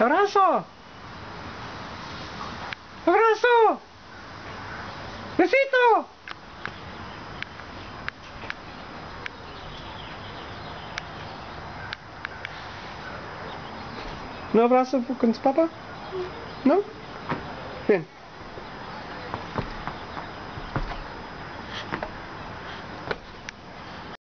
¡Abrazo! ¡Abrazo! ¡Besito! ¿No abrazo con su papá? ¿No? Bien.